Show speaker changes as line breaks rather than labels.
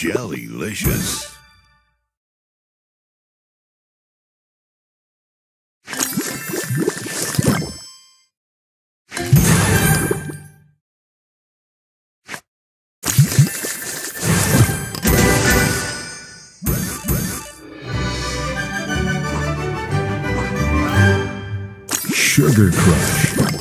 Jellylicious. Sugar Crush.